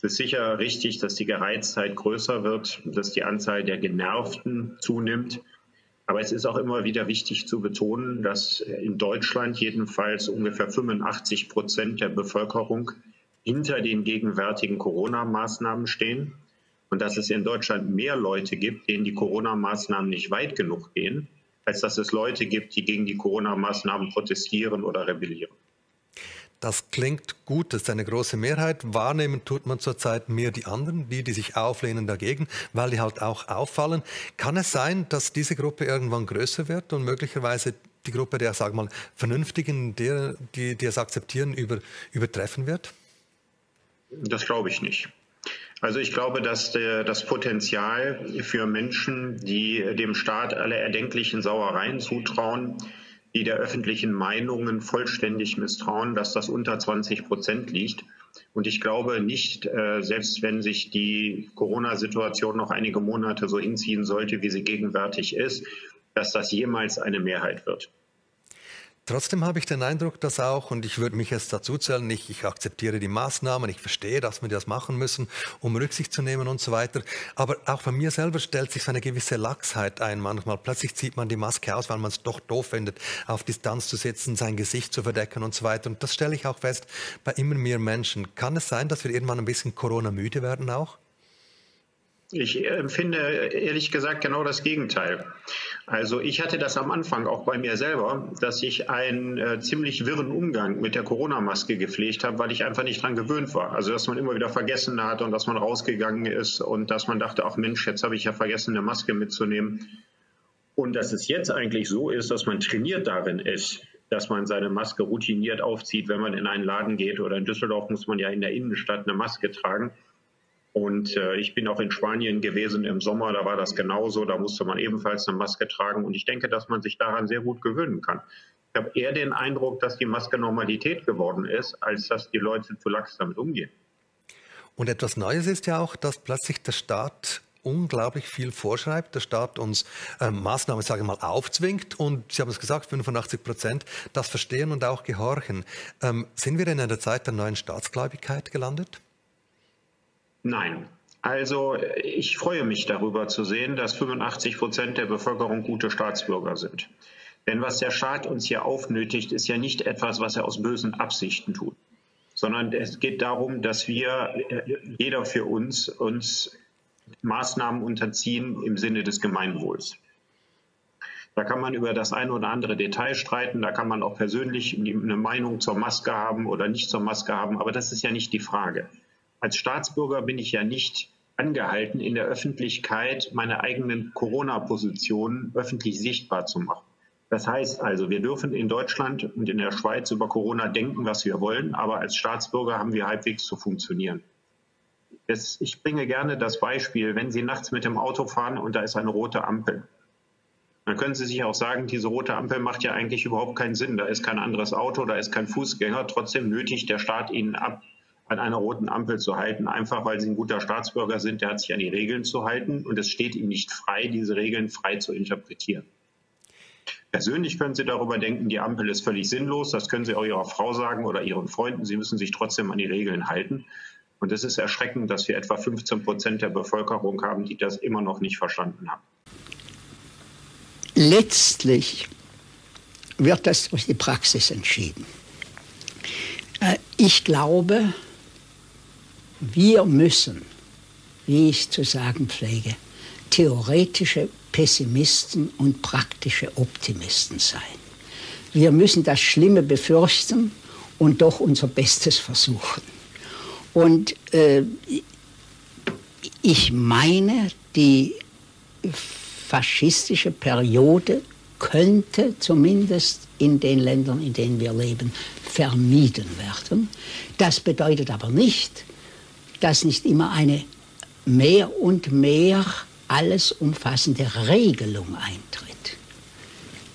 Es ist sicher richtig, dass die Gereiztheit größer wird, dass die Anzahl der Genervten zunimmt. Aber es ist auch immer wieder wichtig zu betonen, dass in Deutschland jedenfalls ungefähr 85 Prozent der Bevölkerung hinter den gegenwärtigen Corona-Maßnahmen stehen und dass es in Deutschland mehr Leute gibt, denen die Corona-Maßnahmen nicht weit genug gehen, als dass es Leute gibt, die gegen die Corona-Maßnahmen protestieren oder rebellieren. Das klingt gut, das ist eine große Mehrheit. Wahrnehmen tut man zurzeit mehr die anderen, die, die sich auflehnen dagegen, weil die halt auch auffallen. Kann es sein, dass diese Gruppe irgendwann größer wird und möglicherweise die Gruppe der, sag mal, Vernünftigen, der, die, die es akzeptieren, über, übertreffen wird? Das glaube ich nicht. Also ich glaube, dass der, das Potenzial für Menschen, die dem Staat alle erdenklichen Sauereien zutrauen, die der öffentlichen Meinungen vollständig misstrauen, dass das unter 20 Prozent liegt. Und ich glaube nicht, äh, selbst wenn sich die Corona-Situation noch einige Monate so hinziehen sollte, wie sie gegenwärtig ist, dass das jemals eine Mehrheit wird. Trotzdem habe ich den Eindruck, dass auch, und ich würde mich jetzt dazu zählen, nicht, ich akzeptiere die Maßnahmen, ich verstehe, dass wir das machen müssen, um Rücksicht zu nehmen und so weiter. Aber auch bei mir selber stellt sich so eine gewisse Lachsheit ein. Manchmal plötzlich zieht man die Maske aus, weil man es doch doof findet, auf Distanz zu sitzen, sein Gesicht zu verdecken und so weiter. Und das stelle ich auch fest bei immer mehr Menschen. Kann es sein, dass wir irgendwann ein bisschen Corona-müde werden auch? Ich empfinde ehrlich gesagt genau das Gegenteil. Also ich hatte das am Anfang auch bei mir selber, dass ich einen äh, ziemlich wirren Umgang mit der Corona-Maske gepflegt habe, weil ich einfach nicht dran gewöhnt war. Also dass man immer wieder vergessen hat und dass man rausgegangen ist und dass man dachte, ach Mensch, jetzt habe ich ja vergessen, eine Maske mitzunehmen. Und dass es jetzt eigentlich so ist, dass man trainiert darin ist, dass man seine Maske routiniert aufzieht, wenn man in einen Laden geht. Oder in Düsseldorf muss man ja in der Innenstadt eine Maske tragen. Und äh, ich bin auch in Spanien gewesen im Sommer, da war das genauso, da musste man ebenfalls eine Maske tragen. Und ich denke, dass man sich daran sehr gut gewöhnen kann. Ich habe eher den Eindruck, dass die Maske Normalität geworden ist, als dass die Leute zu lax damit umgehen. Und etwas Neues ist ja auch, dass plötzlich der Staat unglaublich viel vorschreibt, der Staat uns äh, Maßnahmen, sage ich mal, aufzwingt und Sie haben es gesagt, 85 Prozent das verstehen und auch gehorchen. Ähm, sind wir in einer Zeit der neuen Staatsgläubigkeit gelandet? Nein. Also ich freue mich darüber zu sehen, dass 85 Prozent der Bevölkerung gute Staatsbürger sind. Denn was der Staat uns hier aufnötigt, ist ja nicht etwas, was er aus bösen Absichten tut, sondern es geht darum, dass wir, jeder für uns, uns Maßnahmen unterziehen im Sinne des Gemeinwohls. Da kann man über das eine oder andere Detail streiten, da kann man auch persönlich eine Meinung zur Maske haben oder nicht zur Maske haben, aber das ist ja nicht die Frage als Staatsbürger bin ich ja nicht angehalten, in der Öffentlichkeit meine eigenen Corona-Positionen öffentlich sichtbar zu machen. Das heißt also, wir dürfen in Deutschland und in der Schweiz über Corona denken, was wir wollen, aber als Staatsbürger haben wir halbwegs zu funktionieren. Das, ich bringe gerne das Beispiel, wenn Sie nachts mit dem Auto fahren und da ist eine rote Ampel. Dann können Sie sich auch sagen, diese rote Ampel macht ja eigentlich überhaupt keinen Sinn. Da ist kein anderes Auto, da ist kein Fußgänger. Trotzdem nötigt der Staat Ihnen ab, an einer roten Ampel zu halten, einfach weil sie ein guter Staatsbürger sind, der hat sich an die Regeln zu halten und es steht ihm nicht frei, diese Regeln frei zu interpretieren. Persönlich können Sie darüber denken, die Ampel ist völlig sinnlos. Das können Sie auch Ihrer Frau sagen oder Ihren Freunden. Sie müssen sich trotzdem an die Regeln halten. Und es ist erschreckend, dass wir etwa 15 Prozent der Bevölkerung haben, die das immer noch nicht verstanden haben. Letztlich wird das durch die Praxis entschieden. Äh, ich glaube, wir müssen, wie ich zu sagen pflege, theoretische Pessimisten und praktische Optimisten sein. Wir müssen das Schlimme befürchten und doch unser Bestes versuchen. Und äh, ich meine, die faschistische Periode könnte zumindest in den Ländern, in denen wir leben, vermieden werden. Das bedeutet aber nicht, dass nicht immer eine mehr und mehr alles umfassende Regelung eintritt.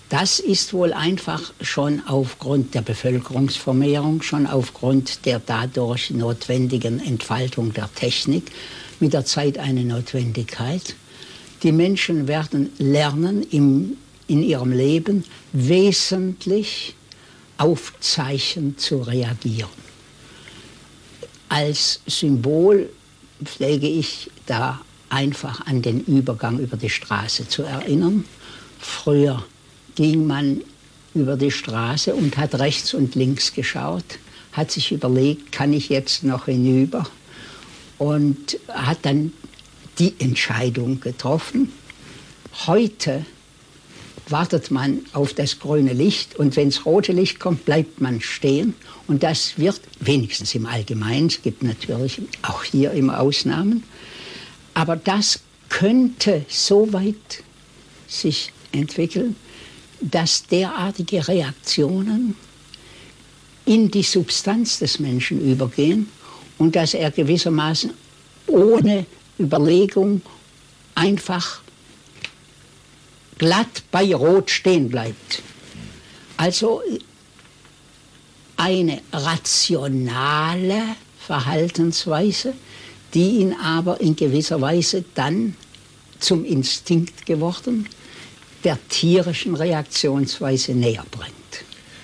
Das ist wohl einfach schon aufgrund der Bevölkerungsvermehrung, schon aufgrund der dadurch notwendigen Entfaltung der Technik mit der Zeit eine Notwendigkeit. Die Menschen werden lernen, im, in ihrem Leben wesentlich auf Zeichen zu reagieren. Als Symbol pflege ich da einfach an den Übergang über die Straße zu erinnern. Früher ging man über die Straße und hat rechts und links geschaut, hat sich überlegt, kann ich jetzt noch hinüber und hat dann die Entscheidung getroffen. Heute wartet man auf das grüne Licht und wenn das rote Licht kommt, bleibt man stehen. Und das wird wenigstens im Allgemeinen, es gibt natürlich auch hier immer Ausnahmen, aber das könnte so weit sich entwickeln, dass derartige Reaktionen in die Substanz des Menschen übergehen und dass er gewissermaßen ohne Überlegung einfach glatt bei Rot stehen bleibt. Also eine rationale Verhaltensweise, die ihn aber in gewisser Weise dann zum Instinkt geworden, der tierischen Reaktionsweise näher bringt.